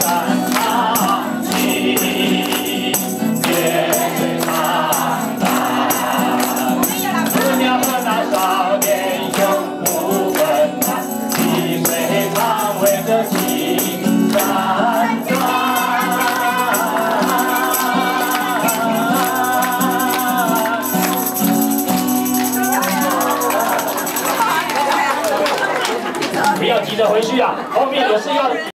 山长青涧水长蓝姑娘和那少年永不分呐碧水常围着青山转不要急着回去啊后面有事要